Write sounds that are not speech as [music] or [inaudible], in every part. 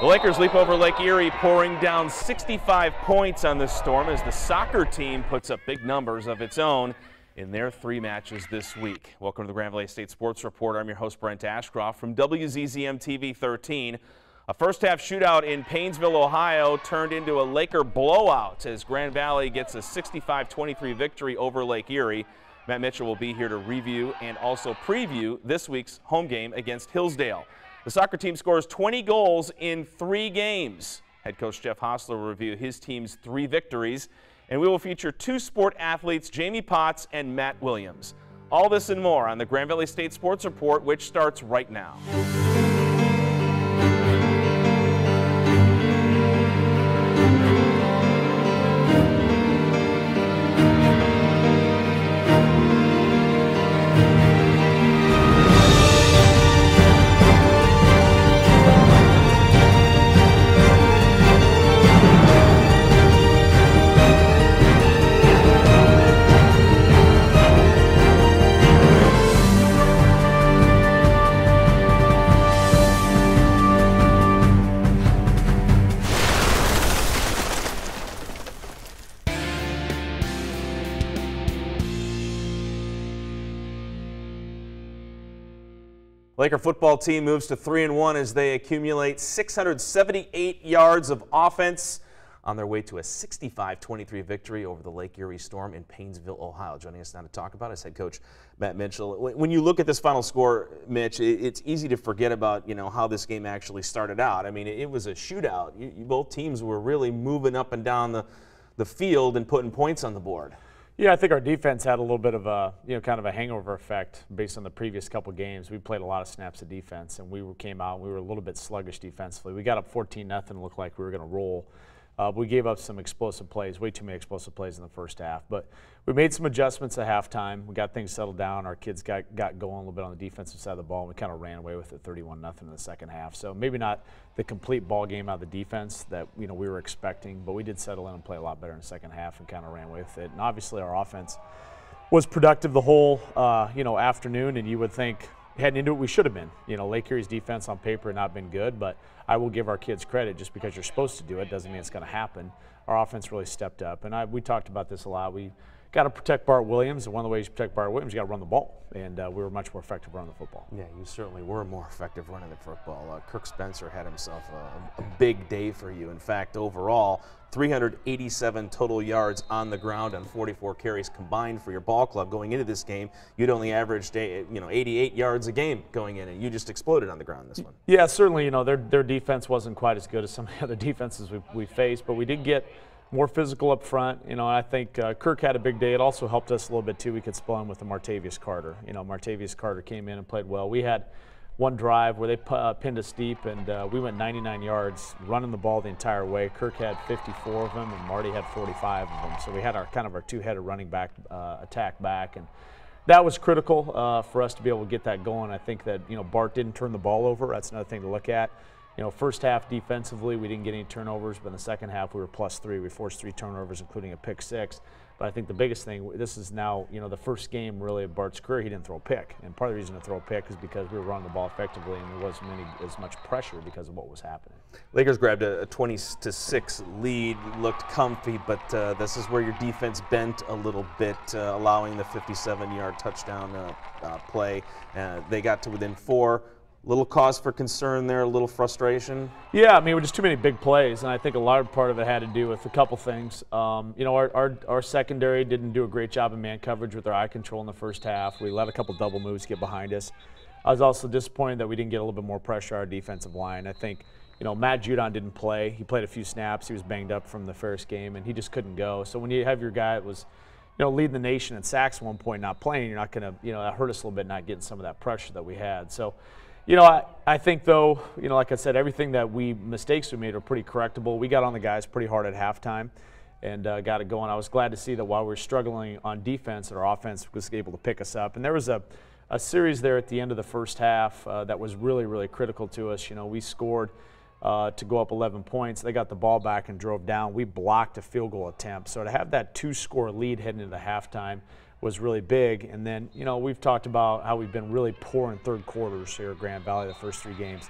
The Lakers leap over Lake Erie, pouring down 65 points on the storm as the soccer team puts up big numbers of its own in their three matches this week. Welcome to the Grand Valley State Sports Report. I'm your host, Brent Ashcroft from WZZM TV 13. A first half shootout in Painesville, Ohio turned into a Laker blowout as Grand Valley gets a 65-23 victory over Lake Erie. Matt Mitchell will be here to review and also preview this week's home game against Hillsdale. The soccer team scores 20 goals in three games. Head coach Jeff Hosler will review his team's three victories, and we will feature two sport athletes, Jamie Potts and Matt Williams. All this and more on the Grand Valley State Sports Report, which starts right now. Laker football team moves to 3 and 1 as they accumulate 678 yards of offense on their way to a 65-23 victory over the Lake Erie Storm in Painesville, Ohio. Joining us now to talk about is head coach Matt Mitchell. When you look at this final score, Mitch, it's easy to forget about you know how this game actually started out. I mean, it was a shootout. You, both teams were really moving up and down the the field and putting points on the board. Yeah, I think our defense had a little bit of a, you know, kind of a hangover effect based on the previous couple games. We played a lot of snaps of defense, and we came out. We were a little bit sluggish defensively. We got up 14 nothing, looked like we were going to roll. Uh, we gave up some explosive plays, way too many explosive plays in the first half. But we made some adjustments at halftime. We got things settled down. Our kids got, got going a little bit on the defensive side of the ball, and we kind of ran away with it 31 nothing in the second half. So maybe not the complete ball game out of the defense that you know we were expecting, but we did settle in and play a lot better in the second half and kind of ran away with it. And obviously our offense was productive the whole uh, you know afternoon, and you would think heading into it, we should have been. You know, Lake Erie's defense on paper not been good, but I will give our kids credit. Just because you're supposed to do it doesn't mean it's going to happen. Our offense really stepped up, and I, we talked about this a lot. We got to protect Bart Williams, and one of the ways you protect Bart Williams, you got to run the ball. And uh, we were much more effective running the football. Yeah, you certainly were more effective running the football. Uh, Kirk Spencer had himself a, a, big day for you. In fact, overall, 387 total yards on the ground and 44 carries combined for your ball club going into this game. You'd only averaged, you know, 88 yards a game going in, and you just exploded on the ground this one. Yeah, certainly. You know, their their defense wasn't quite as good as some of the other [laughs] defenses we, we faced, but we did get more physical up front. You know, I think uh, Kirk had a big day. It also helped us a little bit too. We could spell in with the Martavius Carter. You know, Martavius Carter came in and played well. We had one drive where they uh, pinned us deep, and uh, we went 99 yards running the ball the entire way. Kirk had 54 of them, and Marty had 45 of them. So we had our kind of our two-headed running back uh, attack back, and that was critical uh, for us to be able to get that going. I think that you know Bart didn't turn the ball over. That's another thing to look at you know, first half defensively, we didn't get any turnovers, but in the second half, we were plus three. We forced three turnovers, including a pick six. But I think the biggest thing, this is now, you know, the first game really of Bart's career, he didn't throw a pick. And part of the reason to throw a pick is because we were running the ball effectively and there wasn't as much pressure because of what was happening. Lakers grabbed a, a 20 to 6 lead, looked comfy, but uh, this is where your defense bent a little bit, uh, allowing the 57 yard touchdown uh, uh play. Uh, they got to within four little cause for concern there, a little frustration? Yeah, I mean, just too many big plays, and I think a large part of it had to do with a couple things. Um, you know, our, our, our, secondary didn't do a great job of man coverage with our eye control in the first half. We let a couple double moves get behind us. I was also disappointed that we didn't get a little bit more pressure on our defensive line. I think, you know, Matt Judon didn't play. He played a few snaps. He was banged up from the first game, and he just couldn't go. So when you have your guy that was – you know, leading the nation in sacks at one point, not playing, you're not going to, you know, that hurt us a little bit not getting some of that pressure that we had. So, you know, I, I think though, you know, like I said, everything that we mistakes we made are pretty correctable. We got on the guys pretty hard at halftime and uh, got it going. I was glad to see that while we were struggling on defense, our offense was able to pick us up. And there was a, a series there at the end of the first half uh, that was really, really critical to us. You know, we scored uh, to go up 11 points. They got the ball back and drove down. We blocked a field goal attempt. So to have that two-score lead heading into the halftime was really big. And then, you know, we've talked about how we've been really poor in third quarters here at Grand Valley the first three games.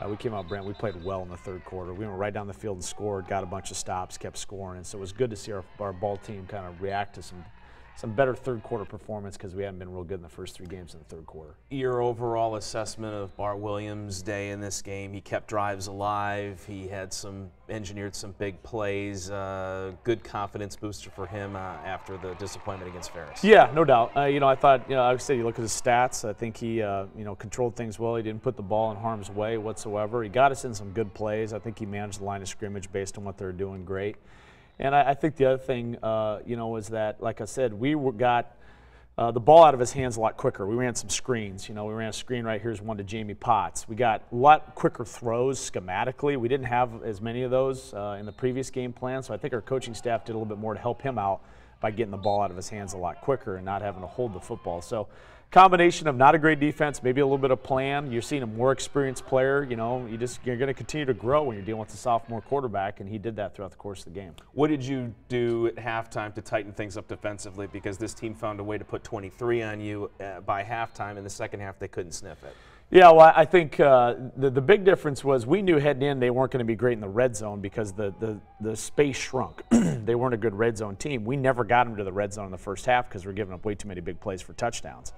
Uh, we came out Brent. We played well in the third quarter. We went right down the field and scored, got a bunch of stops, kept scoring, and so it was good to see our, our ball team kind of react to some some better third quarter performance because we haven't been real good in the first three games in the third quarter. Your overall assessment of Bart Williams' day in this game? He kept drives alive. He had some engineered some big plays. Uh, good confidence booster for him uh, after the disappointment against Ferris. Yeah, no doubt. Uh, you know, I thought, you know, I said you look at his stats. I think he, uh, you know, controlled things well. He didn't put the ball in harm's way whatsoever. He got us in some good plays. I think he managed the line of scrimmage based on what they're doing great. And I, I think the other thing, uh, you know, was that, like I said, we were, got uh, the ball out of his hands a lot quicker. We ran some screens. You know, we ran a screen right here's one to Jamie Potts. We got a lot quicker throws schematically. We didn't have as many of those uh, in the previous game plan, so I think our coaching staff did a little bit more to help him out by getting the ball out of his hands a lot quicker and not having to hold the football. So combination of not a great defense, maybe a little bit of plan. You're seeing a more experienced player. You know, you just you're going to continue to grow when you're dealing with a sophomore quarterback, and he did that throughout the course of the game. What did you do at halftime to tighten things up defensively? Because this team found a way to put 23 on you uh, by halftime. In the second half, they couldn't sniff it. Yeah, well, I think uh, the, the big difference was we knew heading in they weren't going to be great in the red zone because the, the, the space shrunk. [clears throat] they weren't a good red zone team. We never got them to the red zone in the first half because we're giving up way too many big plays for touchdowns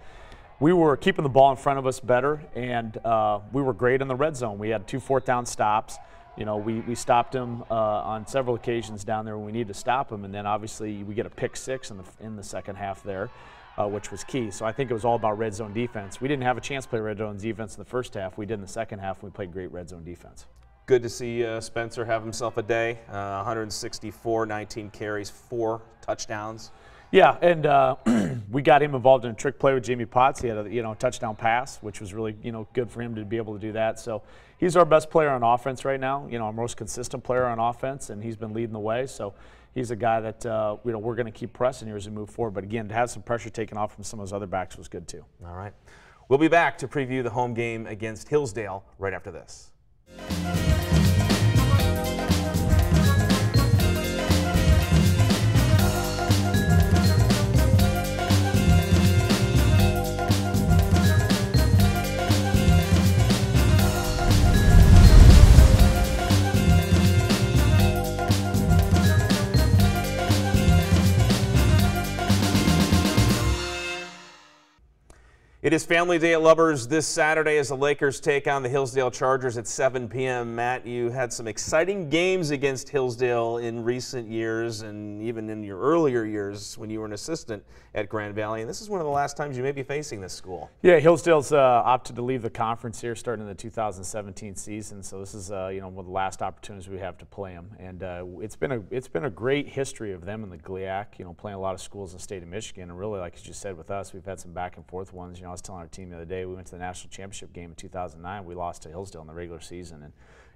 we were keeping the ball in front of us better, and uh, we were great in the red zone. We had two fourth down stops. You know, we, we stopped him uh, on several occasions down there when we needed to stop him, and then obviously we get a pick six in the in the second half there, uh, which was key. So I think it was all about red zone defense. We didn't have a chance to play red zone defense in the first half. We did in the second half. We played great red zone defense. Good to see uh, Spencer have himself a day. Uh, 164, 19 carries, four touchdowns. Yeah, and uh, [clears throat] we got him involved in a trick play with Jamie Potts. He had a you know touchdown pass, which was really you know good for him to be able to do that. So he's our best player on offense right now. You know, our most consistent player on offense, and he's been leading the way. So he's a guy that uh, you know we're going to keep pressing here as we move forward. But again, to have some pressure taken off from some of those other backs was good too. All right, we'll be back to preview the home game against Hillsdale right after this. It is Family Day at Lubbers this Saturday as the Lakers take on the Hillsdale Chargers at 7 p.m. Matt, you had some exciting games against Hillsdale in recent years and even in your earlier years when you were an assistant at Grand Valley, and this is one of the last times you may be facing this school. Yeah, Hillsdale's uh, opted to leave the conference here starting in the 2017 season, so this is uh, you know one of the last opportunities we have to play them, and uh, it's been a it's been a great history of them in the GLIAC, you know, playing a lot of schools in the state of Michigan, and really like you just said with us, we've had some back and forth ones. You know, was telling our team the other day, we went to the national championship game in 2009. We lost to Hillsdale in the regular season, and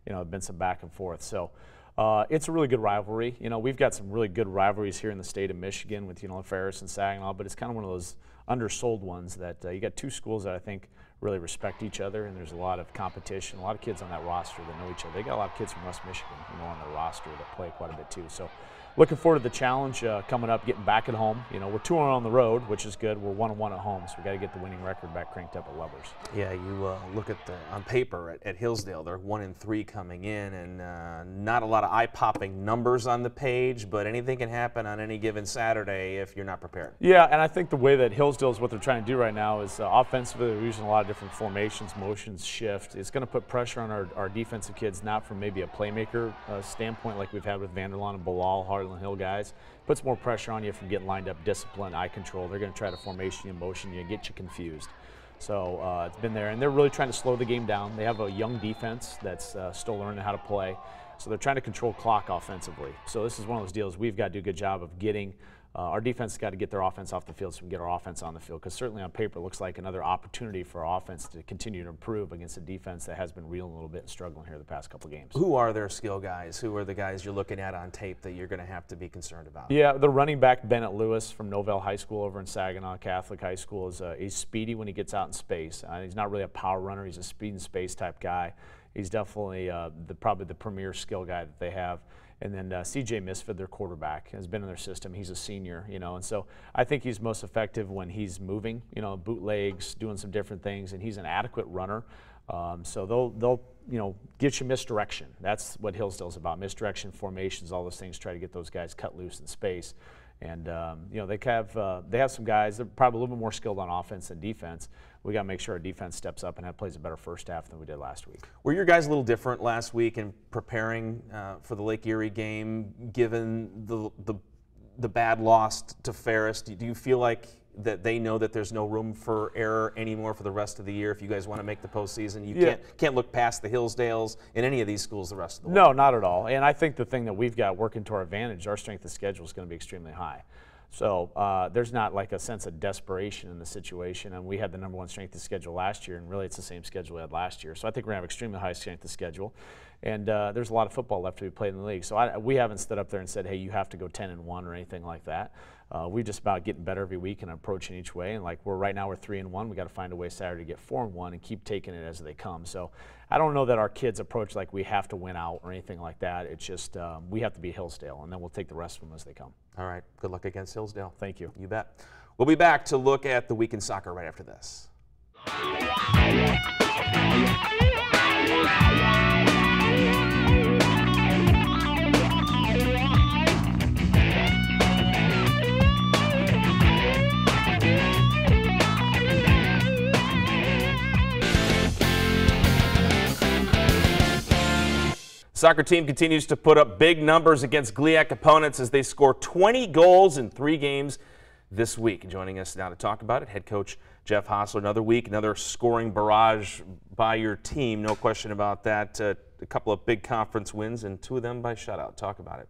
you know, it's been some back and forth. So. Uh, it's a really good rivalry. You know, we've got some really good rivalries here in the state of Michigan with, you know, Ferris and Saginaw, but it's kind of one of those undersold ones that uh, you got two schools that I think really respect each other, and there's a lot of competition. A lot of kids on that roster that know each other. They got a lot of kids from West Michigan, you know, on their roster that play quite a bit too. So looking forward to the challenge uh, coming up, getting back at home. You know, we're 2 on the road, which is good. We're 1 and 1 at home, so we got to get the winning record back cranked up at Lubbers. Yeah, you uh, look at the on paper at, at, Hillsdale, they're 1 and 3 coming in, and uh, not a lot of eye popping numbers on the page, but anything can happen on any given Saturday if you're not prepared. Yeah, and I think the way that Hillsdale is what they're trying to do right now is uh, offensively, they're using a lot of different formations, motions, shift. It's going to put pressure on our, our defensive kids, not from maybe a playmaker uh, standpoint like we've had with Vanderlaan and Bilal, Hill guys puts more pressure on you from getting lined up, discipline, eye control. They're going to try to formation you, motion you, and get you confused. So uh, it's been there, and they're really trying to slow the game down. They have a young defense that's uh, still learning how to play, so they're trying to control clock offensively. So this is one of those deals we've got to do a good job of getting uh, our defense has got to get their offense off the field so we can get our offense on the field. Because certainly on paper, it looks like another opportunity for our offense to continue to improve against a defense that has been reeling a little bit and struggling here the past couple games. Who are their skill guys? Who are the guys you're looking at on tape that you're going to have to be concerned about? Yeah, the running back Bennett Lewis from Nouvel High School over in Saginaw Catholic High School is uh, he's speedy when he gets out in space. Uh, he's not really a power runner. He's a speed and space type guy. He's definitely uh, the, probably the premier skill guy that they have. And then uh, CJ Misfit, their quarterback, has been in their system. He's a senior, you know, and so I think he's most effective when he's moving, you know, bootlegs, doing some different things, and he's an adequate runner. Um, so they'll they'll you know, get you misdirection. That's what Hillsdale's about: misdirection, formations, all those things. Try to get those guys cut loose in space. And um, you know they have uh, they have some guys that are probably a little bit more skilled on offense than defense. We got to make sure our defense steps up and have plays a better first half than we did last week. Were your guys a little different last week in preparing uh, for the Lake Erie game, given the the, the bad loss to Ferris? Do you feel like that they know that there's no room for error anymore for the rest of the year. If you guys want to make the postseason, you yeah. can't can't look past the Hillsdales in any of these schools the rest of the way. No, not at all. And I think the thing that we've got working to our advantage, our strength of schedule is going to be extremely high. So uh, there's not like a sense of desperation in the situation. And we had the number one strength of schedule last year, and really it's the same schedule we had last year. So I think we're going to have extremely high strength of schedule. And uh, there's a lot of football left to be played in the league. So I, we haven't stood up there and said, hey, you have to go 10 and 1 or anything like that. Uh, we're just about getting better every week and approaching each way. And like we're right now, we're 3 and 1. We got to find a way Saturday to get 4 and 1 and keep taking it as they come. So I don't know that our kids approach like we have to win out or anything like that. It's just um, we have to be Hillsdale, and then we'll take the rest of them as they come. All right. Good luck against Hillsdale. Thank you. You bet. We'll be back to look at the week in soccer right after this. Soccer team continues to put up big numbers against GLIAC opponents as they score 20 goals in three games this week. Joining us now to talk about it, head coach Jeff Hosler. Another week, another scoring barrage by your team. No question about that. Uh, a couple of big conference wins and two of them by shutout. Talk about it.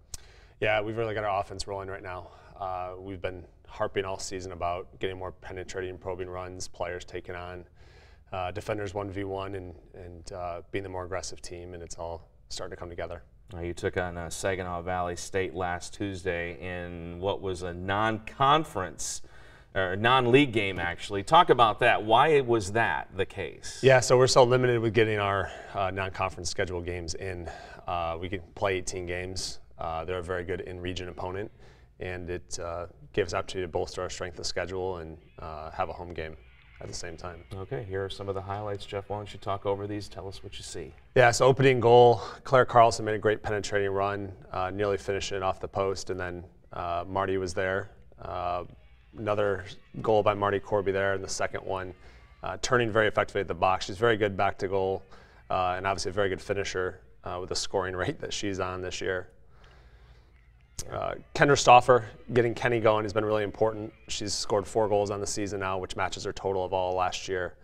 Yeah, we've really got our offense rolling right now. Uh, we've been harping all season about getting more penetrating, probing runs, players taking on uh, defenders 1v1 and, and uh, being the more aggressive team, and it's all starting to come together. You took on uh, Saginaw Valley State last Tuesday in what was a non-conference or non-league game actually. Talk about that. Why was that the case? Yeah, so we're so limited with getting our uh, non-conference schedule games in. Uh, we can play 18 games. Uh, they're a very good in-region opponent, and it uh, gives opportunity to bolster our strength of schedule and uh, have a home game at the same time. Okay, here are some of the highlights. Jeff, why don't you talk over these? Tell us what you see. Yeah, so opening goal, Claire Carlson made a great penetrating run, uh, nearly finishing it off the post, and then uh, Marti was there. Uh, another goal by Marti Corby there, and the second one, uh, turning very effectively at the box. She's very good back to goal, uh, and obviously a very good finisher uh, with the scoring rate that she's on this year. Uh, Kendra Stauffer, getting Kenny going has been really important. She's scored four goals on the season now, which matches her total of all last year.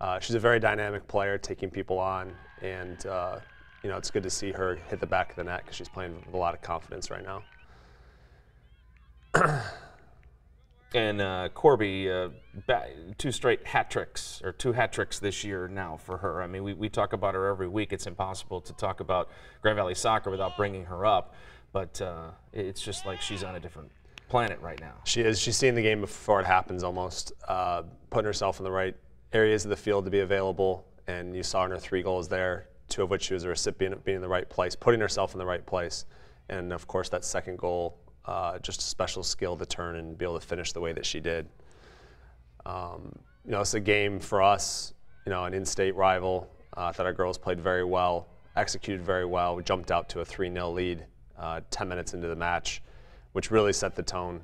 Uh, she's a very dynamic player, taking people on, and uh, you know it's good to see her hit the back of the net because she's playing with a lot of confidence right now. [clears throat] and uh, Corby, uh, two straight hat tricks or two hat tricks this year now for her. I mean, we, we talk about her every week. It's impossible to talk about Grand Valley soccer without bringing her up but uh, it's just like she's on a different planet right now. She is. She's seeing the game before it happens almost, uh, putting herself in the right areas of the field to be available. And you saw in her three goals there, two of which she was a recipient of being in the right place, putting herself in the right place. And of course, that second goal, uh, just a special skill to turn and be able to finish the way that she did. Um, you know, it's a game for us, you know, an in state rival. Uh, I thought our girls played very well, executed very well. We jumped out to a 3 0 lead 10 minutes into the match, which really set the tone.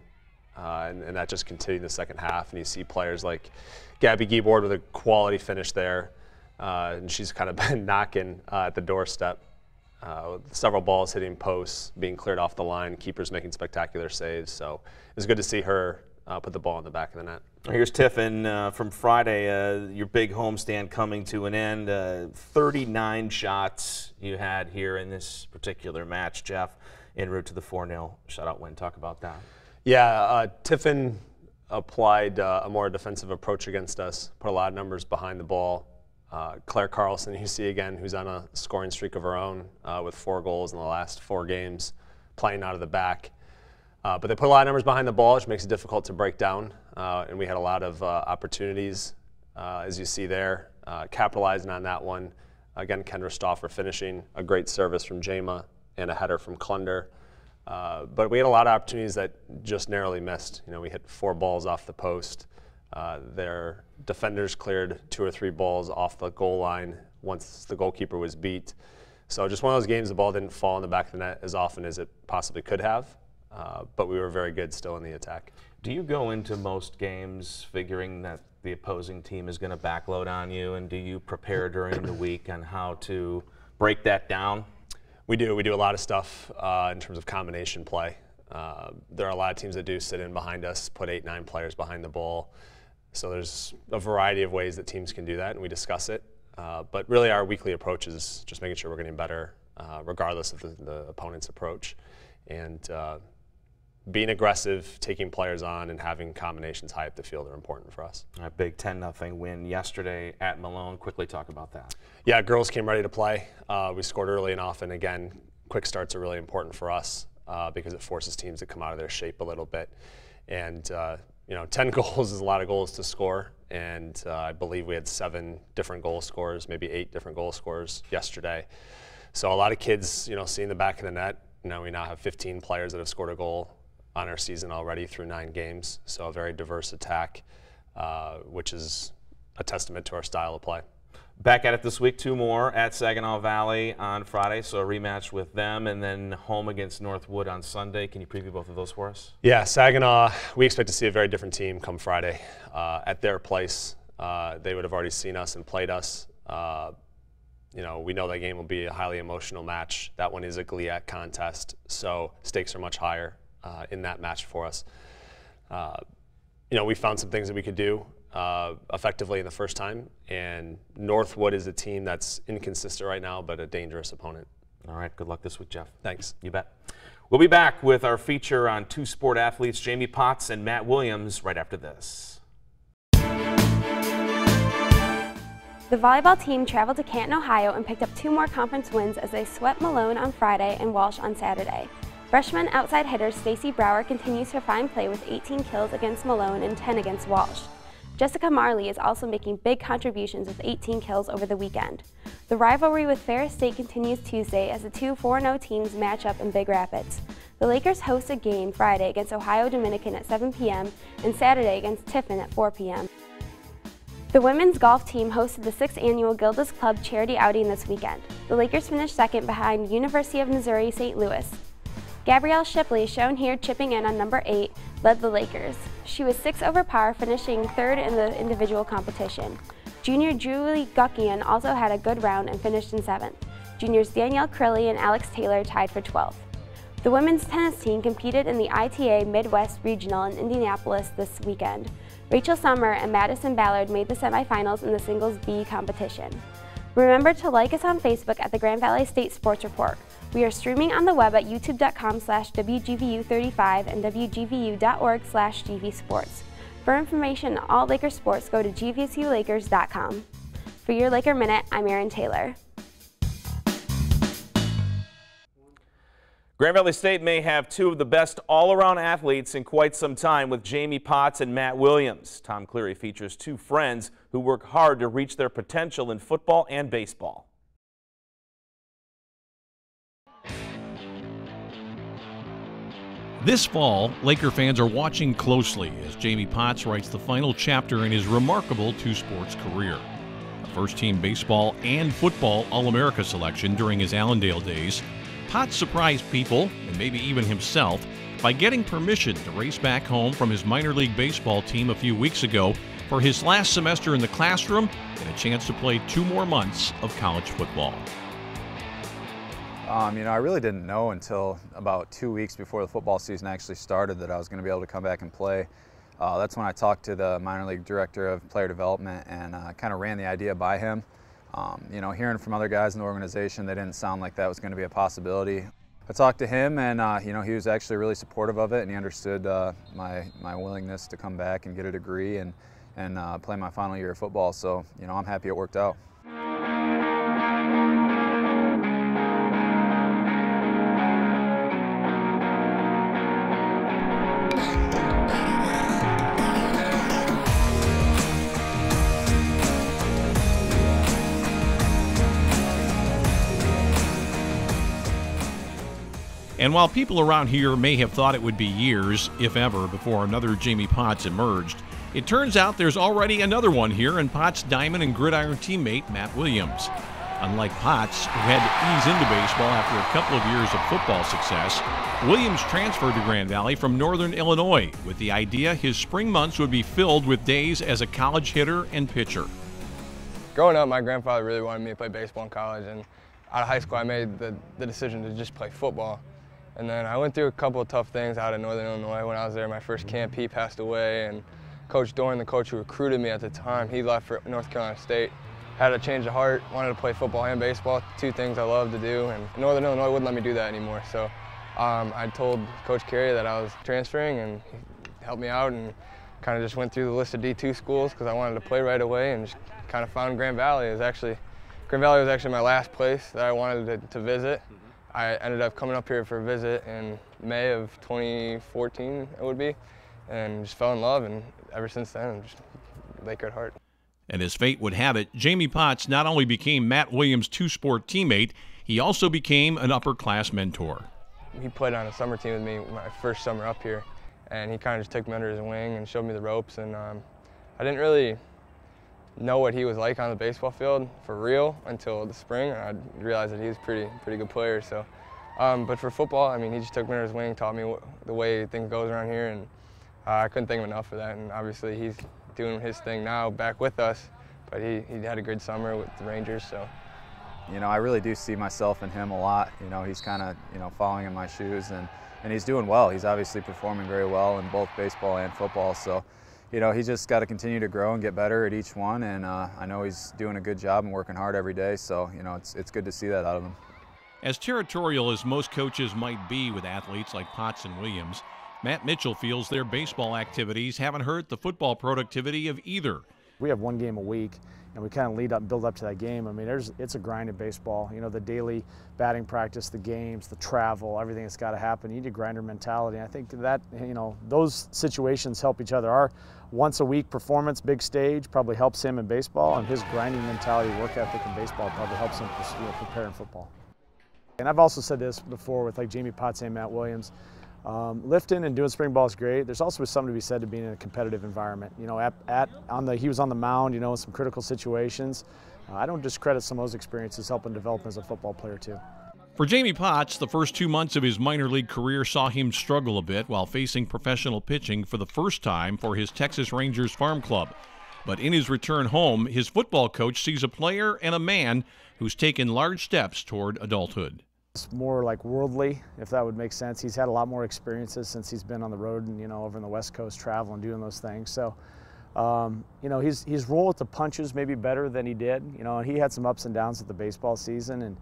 Uh, and, and, that just continued in the second half. And you see players like Gabby Guibord with a quality finish there. Uh, and she's kind of [laughs] been knocking uh, at the doorstep. Uh, several balls hitting posts, being cleared off the line, keepers making spectacular saves. So it was good to see her uh, put the ball in the back of the net. Here's Tiffin uh, from Friday. Uh, your big homestand coming to an end. Uh, 39 shots you had here in this particular match, Jeff, en route to the 4 0 shutout win. Talk about that. Yeah, uh, Tiffin applied uh, a more defensive approach against us, put a lot of numbers behind the ball. Uh, Claire Carlson, you see again, who's on a scoring streak of her own with four goals in the last four games, playing out of the back. But they put a lot of numbers behind the ball, which makes it difficult to break down. Uh, and we had a lot of uh, opportunities, uh, as you see there, uh, capitalizing on that one. Again, Kendra Stauffer finishing a great service from Jama and a header from Klunder. Uh, but we had a lot of opportunities that just narrowly missed. You know, we hit four balls off the post. their defenders cleared two or three balls off the goal line once the goalkeeper was beat. So just one of those games, the ball didn't fall in the back of the net as often as it possibly could have, uh, but we were very good still in the attack. Do you go into most games figuring that the opposing team is going to backload on you, and do you prepare during the week on how to break that down? We do. We do a lot of stuff uh, in terms of combination play. Uh, there are a lot of teams that do sit in behind us, put eight, nine players behind the ball. So there's a variety of ways that teams can do that, and we discuss it. Uh, but really, our weekly approach is just making sure we're getting better, uh, regardless of the, the, opponent's approach, and being aggressive, taking players on, and having combinations high up the field are important for us. A big 10 0 win yesterday at Malone. Quickly talk about that. Yeah, girls came ready to play. Uh, we scored early and often. Again, quick starts are really important for us uh, because it forces teams to come out of their shape a little bit. And uh, you know, [laughs] 10 goals is a lot of goals to score, and uh, I believe we had seven different goal scorers, maybe eight different goal scorers yesterday. So a lot of kids, you know, seeing the back of the net. Now we now have 15 players that have scored a goal on our season already through nine games. So a very diverse attack, uh, which is a testament to our style of play. Back at it this week, two more at Saginaw Valley on Friday, so a rematch with them, and then home against Northwood on Sunday. Can you preview both of those for us? Yeah, Saginaw, we expect to see a very different team come Friday uh, at their place. Uh, they would have already seen us and played us. Uh, you know, we know that game will be a highly emotional match. That one is a GLIAC contest, so stakes are much higher uh, in that match for us. Uh, you know, we found some things that we could do uh, effectively in the first time. And Northwood is a team that's inconsistent right now, but a dangerous opponent. All right. Good luck this week, Jeff. Thanks. You bet. We'll be back with our feature on two sport athletes, Jamie Potts and Matt Williams, right after this. The volleyball team traveled to Canton, Ohio and picked up two more conference wins as they swept Malone on Friday and Walsh on Saturday. Freshman outside hitter Stacy Brower continues her fine play with 18 kills against Malone and 10 against Walsh. Jessica Marley is also making big contributions with 18 kills over the weekend. The rivalry with Ferris State continues Tuesday as the two 4-0 teams match up in Big Rapids. The Lakers host a game Friday against Ohio Dominican at 7 p.m. and Saturday against Tiffin at 4 p.m. The women's golf team hosted the 6th annual Gilda's Club charity outing this weekend. The Lakers finished second behind University of Missouri St. Louis. Gabrielle Shipley, shown here chipping in on number 8, led the Lakers. She was 6 over par, finishing third in the individual competition. Junior Julie Guckian also had a good round and finished in 7th. Juniors Danielle Crilly and Alex Taylor tied for 12th. The women's tennis team competed in the ITA Midwest Regional in Indianapolis this weekend. Rachel Summer and Madison Ballard made the semifinals in the singles B competition. Remember to like us on Facebook at the Grand Valley State Sports Report. We are streaming on the web at youtube.com slash WGVU35 and WGVU.org slash GVSports. For information on all Laker sports, go to GVSULakers.com. For your Laker Minute, I'm Erin Taylor. Grand Valley State may have two of the best all-around athletes in quite some time with Jamie Potts and Matt Williams. Tom Cleary features two friends who work hard to reach their potential in football and baseball. This fall, Laker fans are watching closely as Jamie Potts writes the final chapter in his remarkable two sports career. A first team baseball and football All America selection during his Allendale days, Potts surprised people, and maybe even himself, by getting permission to race back home from his minor league baseball team a few weeks ago for his last semester in the classroom and a chance to play two more months of college football. Um, you know, I really didn't know until about two weeks before the football season actually started that I was going to be able to come back and play. Uh, that's when I talked to the minor league director of player development and uh, kind of ran the idea by him. Um, you know, hearing from other guys in the organization, they didn't sound like that was going to be a possibility. I talked to him, and uh, you know, he was actually really supportive of it, and he understood uh, my my willingness to come back and get a degree and and uh, play my final year of football. So, you know, I'm happy it worked out. And while people around here may have thought it would be years, if ever, before another Jamie Potts emerged, it turns out there's already another one here in Potts' Diamond and Gridiron teammate Matt Williams. Unlike Potts, who had to ease into baseball after a couple of years of football success, Williams transferred to Grand Valley from Northern Illinois with the idea his spring months would be filled with days as a college hitter and pitcher. Growing up, my grandfather really wanted me to play baseball in college, and out of high school, I made the, the decision to just play football. And then I went through a couple of tough things out of Northern Illinois. When I was there, my first camp, he passed away, and Coach Doeren, the coach who recruited me at the time, he left for North Carolina State. Had a change of heart, wanted to play football and baseball, two things I love to do, and Northern Illinois wouldn't let me do that anymore. So um, I told Coach Carey that I was transferring, and he helped me out and kind of just went through the list of D2 schools because I wanted to play right away and just kind of found Grand Valley. Was actually, Grand Valley was actually my last place that I wanted to, to visit. I ended up coming up here for a visit in May of 2014, it would be, and just fell in love. And ever since then, I'm just Laker at heart. And as fate would have it, Jamie Potts not only became Matt Williams' two sport teammate, he also became an upper class mentor. He played on a summer team with me my first summer up here, and he kind of just took me under his wing and showed me the ropes. And um, I didn't really know what he was like on the baseball field for real until the spring, I realized that he was pretty pretty good player. So, um, but for football, I mean, he just took me under his wing, taught me the way things goes around here, and uh, I couldn't thank him enough for that. And obviously, he's doing his thing now back with us, but he, he had a good summer with the Rangers. So, you know, I really do see myself in him a lot. You know, he's kind of you know following in my shoes, and and he's doing well. He's obviously performing very well in both baseball and football. So you know, he's just got to continue to grow and get better at each one. And uh, I know he's doing a good job and working hard every day. So, you know, it's, it's good to see that out of him. As territorial as most coaches might be with athletes like Potts and Williams, Matt Mitchell feels their baseball activities haven't hurt the football productivity of either. We have one game a week, and we kind of lead up and build up to that game. I mean, there's it's a grind in baseball. You know, the daily batting practice, the games, the travel, everything that's got to happen. You need a grinder mentality. I think that you know those situations help each other. Our once a week performance, big stage, probably helps him in baseball, and his grinding mentality, work ethic in baseball probably helps him prepare in football. And I've also said this before with like Jamie Potts and Matt Williams. Um, lifting and doing spring ball is great. There's also something to be said to being in a competitive environment. You know, at, at on the he was on the mound. You know, in some critical situations. Uh, I don't discredit some of those experiences helping develop as a football player too. For Jamie Potts, the first two months of his minor league career saw him struggle a bit while facing professional pitching for the first time for his Texas Rangers farm club. But in his return home, his football coach sees a player and a man who's taken large steps toward adulthood. It's more like worldly, if that would make sense. He's had a lot more experiences since he's been on the road and you know over in the West Coast traveling, doing those things. So, um, you know, he's he's rolling with the punches maybe better than he did. You know, he had some ups and downs with the baseball season, and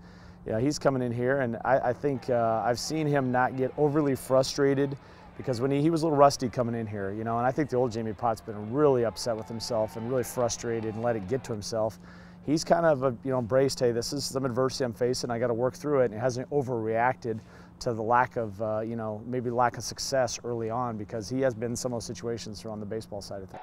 know, he's coming in here, and I, I think uh, I've seen him not get overly frustrated because when he, he was a little rusty coming in here, you know, and I think the old Jamie Potts been really upset with himself and really frustrated and let it get to himself he's kind of a, you know embraced, hey, this is some adversity I'm facing. I got to work through it, and he hasn't overreacted to the lack of uh, you know maybe lack of success early on because he has been in some of those situations on the baseball side of things.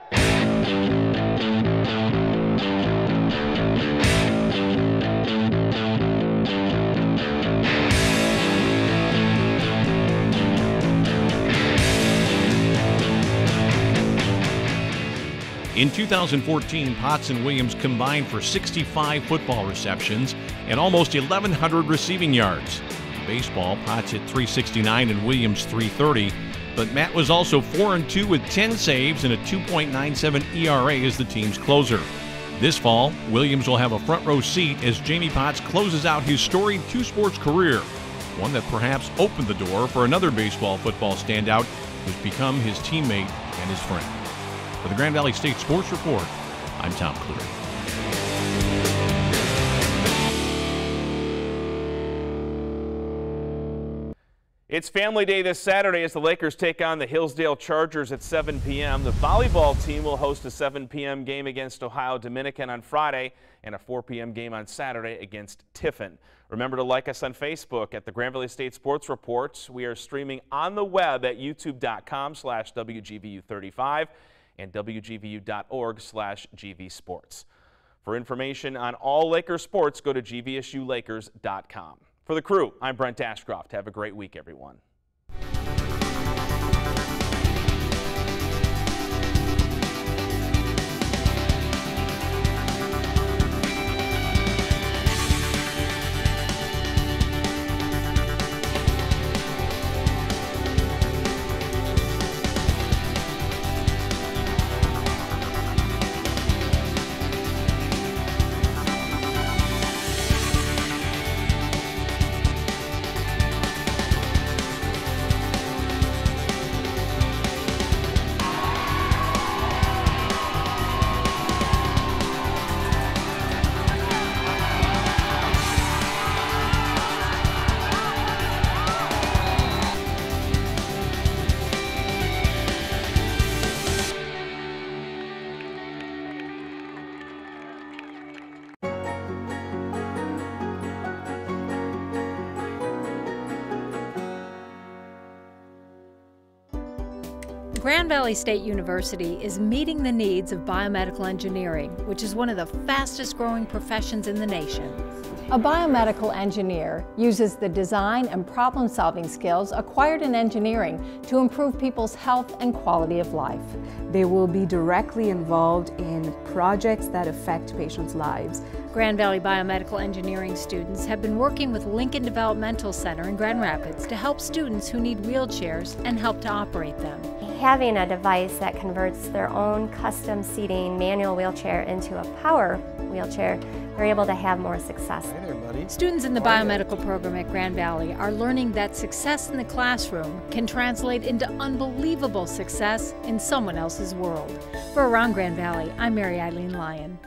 In 2014, Potts and Williams combined for 65 football receptions and almost 1,100 receiving yards. In baseball, Potts hit 369 and Williams 330, but Matt was also 4 and 2 with 10 saves and a 2.97 ERA as the team's closer. This fall, Williams will have a front row seat as Jamie Potts closes out his storied two sports career, one that perhaps opened the door for another baseball football standout who's become his teammate and his friend. For the Grand Valley State Sports Report, I'm Tom Cleary. It's family day this Saturday as the Lakers take on the Hillsdale Chargers at 7 p.m. The volleyball team will host a 7 p.m. game against Ohio Dominican on Friday and a 4 p.m. game on Saturday against Tiffin. Remember to like us on Facebook at the Grand Valley State Sports Report. We are streaming on the web at youtube.com slash WGVU35 and wgvu.org slash gvsports. For information on all Laker sports, go to gvsulakers.com. For the crew, I'm Brent Ashcroft. Have a great week, everyone. Grand Valley State University is meeting the needs of biomedical engineering, which is one of the fastest growing professions in the nation. A biomedical engineer uses the design and problem solving skills acquired in engineering to improve people's health and quality of life. They will be directly involved in projects that affect patients' lives. Grand Valley Biomedical Engineering students have been working with Lincoln Developmental Center in Grand Rapids to help students who need wheelchairs and help to operate them. Having a device that converts their own custom seating manual wheelchair into a power wheelchair, they're able to have more success. Hey there, students in the biomedical program at Grand Valley are learning that success in the classroom can translate into unbelievable success in someone else's world. For Around Grand Valley, I'm Mary Eileen Lyon.